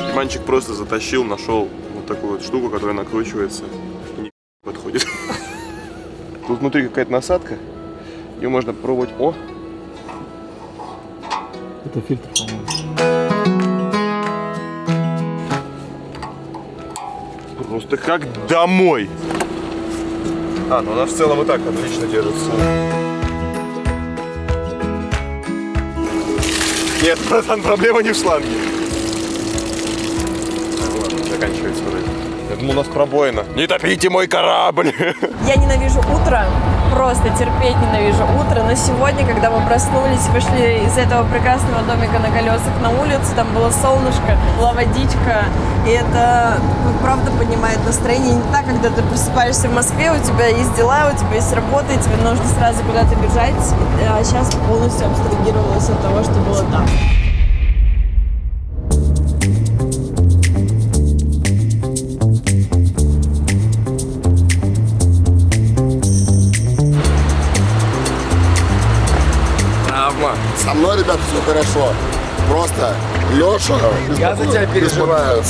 Диманчик просто затащил, нашел вот такую вот штуку, которая накручивается. И не подходит. Тут внутри какая-то насадка. Ее можно пробовать. О! Это фильтр, по-моему. Просто как домой. А, ну она в целом и так отлично держится. Нет, братан, проблема не в шланге. Ладно, заканчивается вроде. Я думал, у нас пробоина. Не топите мой корабль! Я ненавижу утро, просто терпеть ненавижу утро, но сегодня, когда мы проснулись, вышли из этого прекрасного домика на колесах на улицу, там было солнышко, была водичка, и это, ну, правда, поднимает настроение. Не так, когда ты просыпаешься в Москве, у тебя есть дела, у тебя есть работа, и тебе нужно сразу куда-то бежать, а сейчас полностью абстрагировалась от того, что было там. Травма. Со мной, ребят, все хорошо. Просто Леша Я за тебя переживаю.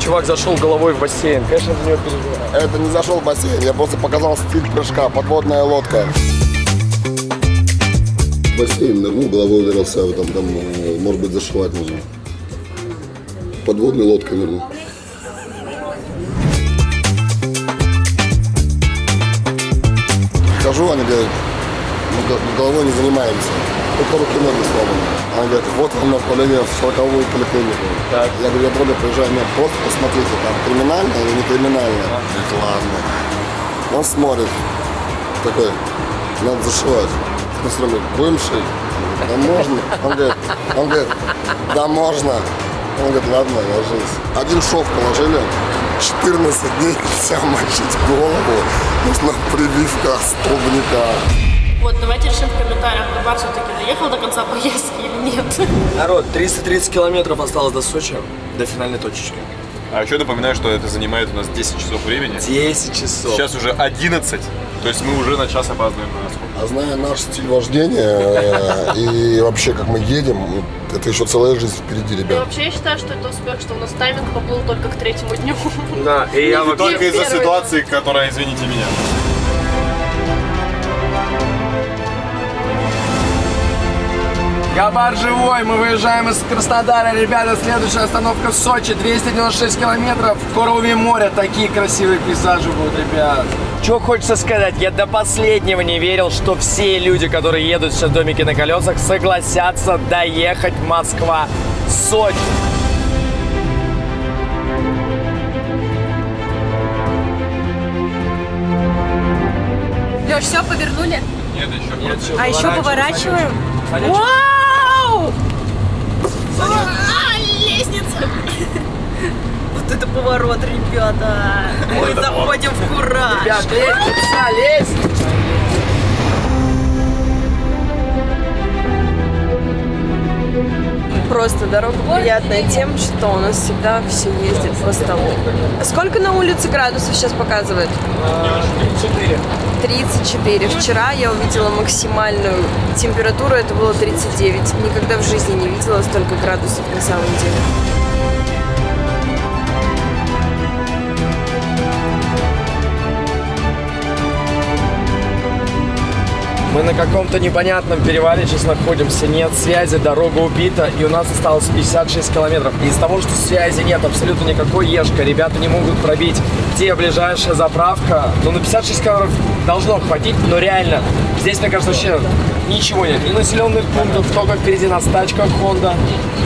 Чувак зашел головой в бассейн. Конечно, за него переживаю. Это не зашел в бассейн, я просто показал стиль прыжка, подводная лодка. Бассейн нырнул, головой ударился, а там, там, э, может быть, зашивать нужно. Подводной лодкой нырнул. Хожу, они говорят, мы го- головой не занимаемся, только руки ноги сломаны. Она говорит, вот вам направление в 40 поликлинику. Я говорю, я правда приезжаю, нет, просто посмотрите, там криминально или не криминально. Говорит, ладно. Он смотрит, такой, надо зашивать. Смотрю, говорит, будем шить? Да можно? Он говорит, он говорит, да можно. Он говорит, ладно, ложись. Один шов положили, 14 дней нельзя мочить голову, нужна прививка столбняка. Вот, давайте решим в комментариях, Габар все-таки доехал до конца поездки или нет. Народ, 330 километров осталось до Сочи, до финальной точечки. А еще напоминаю, что это занимает у нас 10 часов времени. 10 часов. Сейчас уже 11, то есть мы уже на час опаздываем на расход. А зная наш стиль вождения э, и вообще как мы едем, это еще целая жизнь впереди, ребят. вообще я считаю, что это успех, что у нас тайминг поплыл только к третьему дню. Да, и я Только из-за ситуации, которая, извините меня. Габар живой, мы выезжаем из Краснодара, ребята, следующая остановка Сочи, 296 километров, в Корове море, такие красивые пейзажи будут, ребят. Что хочется сказать, я до последнего не верил, что все люди, которые едут сейчас в домике на колесах, согласятся доехать Москва-Сочи. Леш, все, повернули? Нет, еще Нет, А еще поворачиваем? Вау! Санек. А, лестница! Вот это поворот, ребята! Мы заходим в кураж! Ребят, лестница, лестница! Просто дорога приятная тем, что у нас всегда все ездит по столу. Сколько на улице градусов сейчас показывает? 34. 34. Вчера я увидела максимальную температуру, это было 39. Никогда в жизни не видела столько градусов на самом деле. Мы на каком-то непонятном перевале сейчас находимся, нет связи, дорога убита, и у нас осталось 56 километров. И из того, что связи нет абсолютно никакой ешка, ребята не могут пробить, где ближайшая заправка, ну на 56 километров должно хватить, но реально, здесь, мне кажется, вообще ничего нет. Ни населенных пунктов, только впереди нас тачка Honda,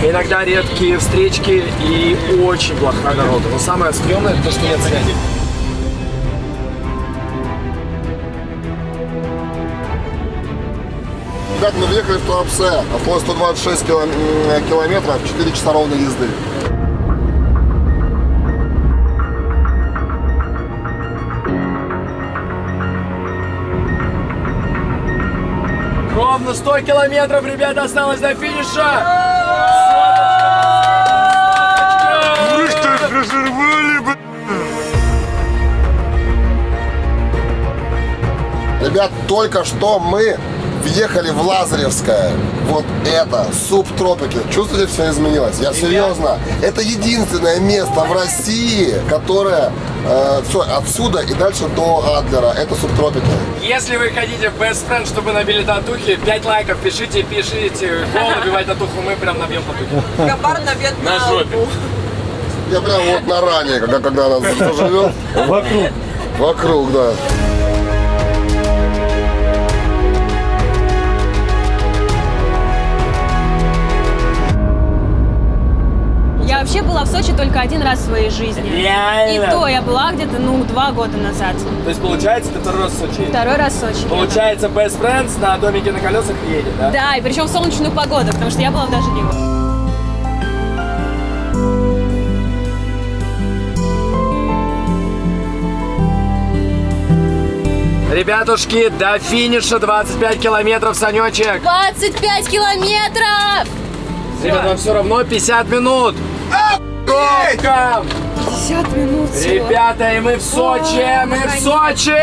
иногда редкие встречки и очень плохая дорога. Но самое стрёмное, то, что нет связи. Ребят, мы въехали в Туапсе. Осталось 126 кило- м, километров, 4 часа ровно езды. Ровно 100 километров, ребята, осталось до финиша! Вы что, разорвали, Ребят, только что мы въехали в Лазаревское. Вот это, субтропики. Чувствуете, все изменилось? Я серьезно. Это единственное место в России, которое все отсюда и дальше до Адлера. Это субтропики. Если вы хотите в Best Friend, чтобы набили татухи, 5 лайков пишите, пишите. Кого набивать татуху, мы прям набьем татухи. Габар набьет На жопе. Я прям вот на ране, когда, когда она заживет. Вокруг. Вокруг, да. Я вообще была в Сочи только один раз в своей жизни. Реально? И то я была где-то, ну, два года назад. То есть получается, ты второй раз в Сочи? Второй раз в Сочи. Получается, Best Friends на домике на колесах едет, да? Да, и причем в солнечную погоду, потому что я была в дождливую. Ребятушки, до финиша 25 километров, Санечек. 25 километров! Ребята, вам все равно 50 минут. Пробкам! 50 минут Ребята, и мы в Сочи, мы в Сочи!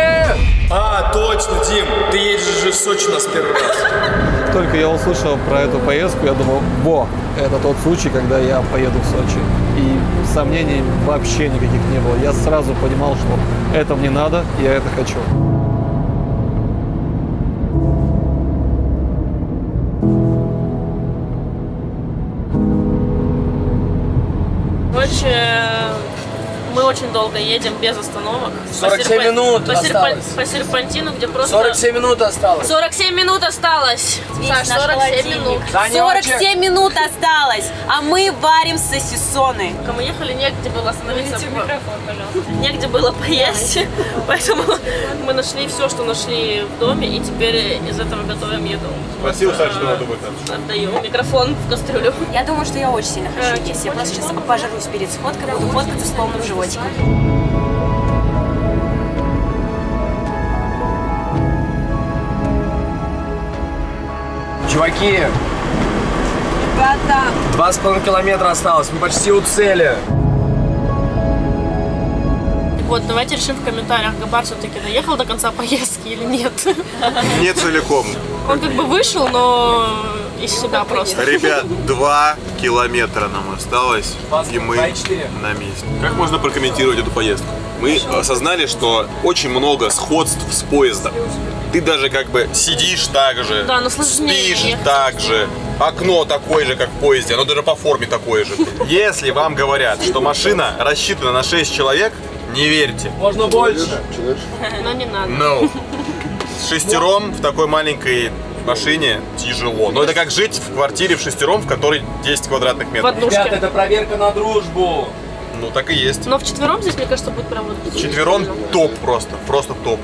А, точно, Дим, ты едешь же в Сочи у нас первый раз. Только я услышал про эту поездку, я думал, во, это тот случай, когда я поеду в Сочи. И сомнений вообще никаких не было. Я сразу понимал, что это мне надо, я это хочу. Мы очень долго едем без остановок. По 47 серпа- минут по, осталось. по серпантину, где просто... 47 минут осталось. 47 минут осталось. Саш, 47 минут. Да, не 47 минут осталось, а мы варим сосисоны. Пока мы ехали, негде было остановиться. В микрофон, пожалуйста. Негде было поесть. Поэтому мы нашли все, что нашли в доме, и теперь из этого готовим еду. Спросил, Саша, что надо думать. Отдаю микрофон в кастрюлю. Я думаю, что я очень сильно хочу есть. Я просто сейчас пожрусь перед сходкой, буду фоткаться с полным животиком. Чуваки, Ребята, два с половиной километра осталось, мы почти у цели. Вот, давайте решим в комментариях, Габар все-таки доехал до конца поездки или нет. Не целиком. Он как бы вышел, но из себя просто. Ребят, два километра нам осталось, и мы на месте. Как можно прокомментировать эту поездку? Мы осознали, что очень много сходств с поездом. Ты даже как бы сидишь так же, Да, но сложнее спишь так же, окно такое же, как в поезде, оно даже по форме такое же. Если вам говорят, что машина рассчитана на 6 человек, не верьте. Можно больше. Но не надо. No. С шестером в такой маленькой машине тяжело. Но это как жить в квартире в шестером, в которой 10 квадратных метров. Ребята, это проверка на дружбу. Ну так и есть. Но в четвером здесь, мне кажется, будет прям вот... Четвером топ просто, просто топ.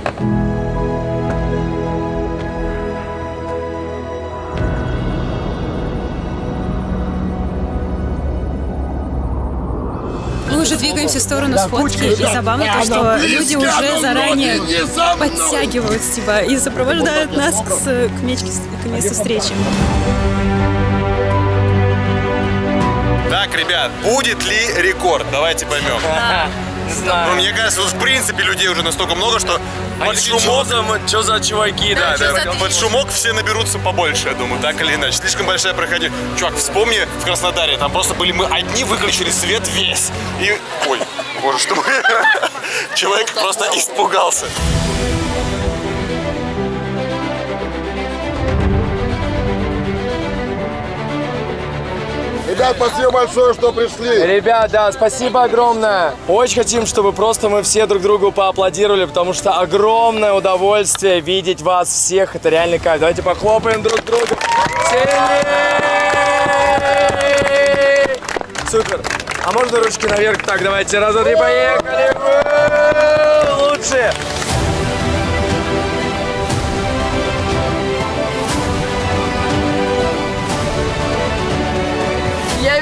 Уже двигаемся в сторону сходки, и забавно то, что люди уже заранее подтягиваются типа, и сопровождают нас к, к, мечке- к месту встречи. Так, ребят, будет ли рекорд? Давайте поймем. Не знаю. Ну, мне кажется, вот в принципе людей уже настолько много, что под шумок... Что за чуваки, Да, да, да, под шумок все наберутся побольше, я думаю, так или иначе. Слишком большая проходимость. Чувак, вспомни в Краснодаре, там просто были мы одни, выключили свет весь. И... Ой, боже что мой. Человек просто испугался. Ребят, спасибо большое, что пришли. Ребят, да, спасибо огромное. Очень хотим, чтобы просто мы все друг другу поаплодировали, потому что огромное удовольствие видеть вас всех. Это реальный кайф. Давайте похлопаем друг. Сильнее! Супер. А можно ручки наверх? Так, давайте, раз, два, три, поехали. Лучше.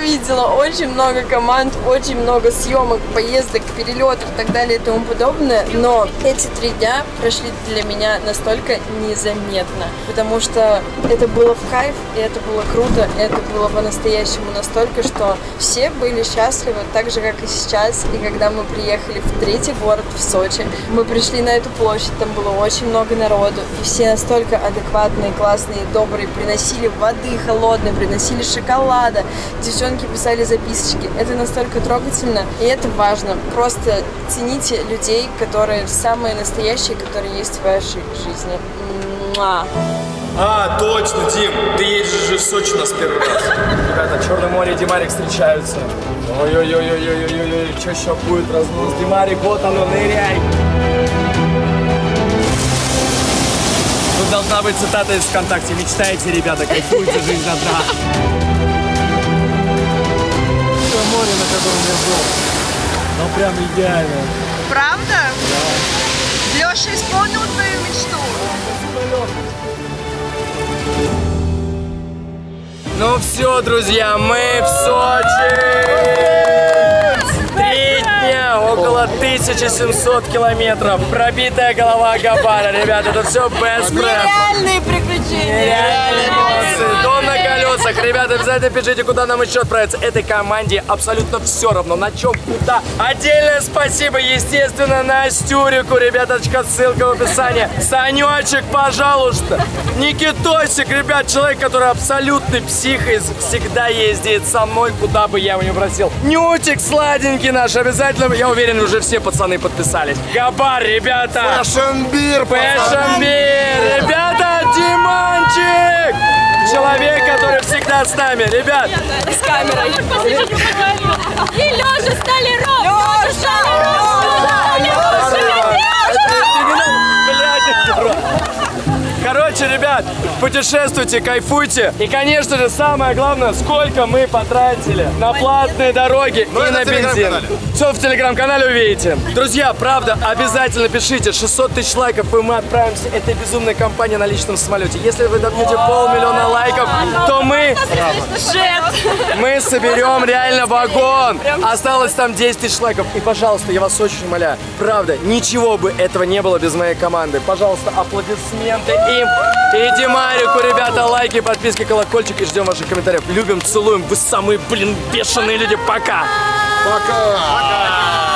Видела очень много команд, очень много съемок, поездок, перелетов и так далее и тому подобное, но эти три дня прошли для меня настолько незаметно, потому что это было в кайф, и это было круто, и это было по-настоящему настолько, что все были счастливы, так же, как и сейчас, и когда мы приехали в третий город, в Сочи, мы пришли на эту площадь, там было очень много народу, и все настолько адекватные, классные, добрые, приносили воды холодной, приносили шоколада, девчонки писали записочки. Это настолько трогательно, и это важно. Просто цените людей, которые самые настоящие, которые есть в вашей жизни. Муа. А, точно, Дим, ты едешь же в Сочи у нас первый раз. Ребята, Черное море и Димарик встречаются. Ой-ой-ой-ой-ой-ой-ой, что еще будет разнос? Димарик, вот оно, ныряй. Тут должна быть цитата из ВКонтакте. Мечтайте, ребята, кайфуйте, жизнь одна. Был. Ну прям идеально. Правда? Леша исполнил твою мечту? Ну все, друзья, мы в Сочи! Около 1700 километров. Пробитая голова Габара, ребята, это все без Нереальные приключения. Нереальные эмоции. Дом на колесах. Ребята, обязательно пишите, куда нам еще отправиться. Этой команде абсолютно все равно, на чем, куда. Отдельное спасибо, естественно, Настюрику. Ребяточка, ссылка в описании. Санечек, пожалуйста. Никитосик, ребят, человек, который абсолютный псих и всегда ездит со мной, куда бы я его не просил. Нютик, сладенький наш, обязательно, я уверен, уже все пацаны подписались. Габар, ребята. Фэшенбир, Фэшенбир, ребята, Диманчик. Человек, который всегда с нами, ребят. С камерой. И Лёша Столяров! Лёша Короче, ребят, путешествуйте, кайфуйте. И, конечно же, самое главное, сколько мы потратили на платные дороги Ну, и на бензин. Все в телеграм-канале увидите. Друзья, правда, обязательно пишите. 600 тысяч лайков, и мы отправимся этой безумной компании на личном самолете. Если вы добьете полмиллиона лайков, то мы... Мы соберем реально вагон. Осталось там 10 тысяч лайков. И, пожалуйста, я вас очень умоляю, правда, ничего бы этого не было без моей команды. Пожалуйста, аплодисменты им и Димарику, ребята. Лайки, подписки, колокольчик и ждем ваших комментариев. Любим, целуем. Вы самые, блин, бешеные люди. Пока! Пока! Пока!